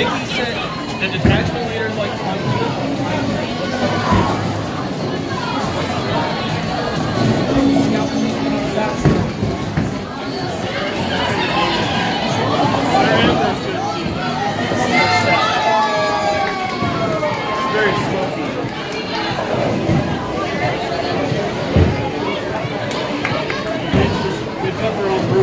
Mickey said the detachment cover on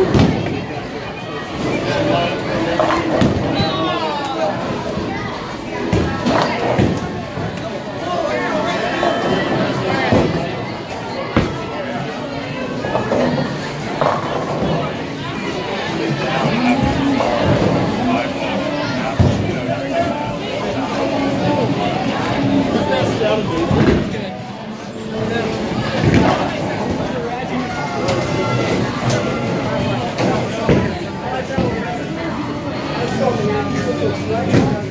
Спасибо.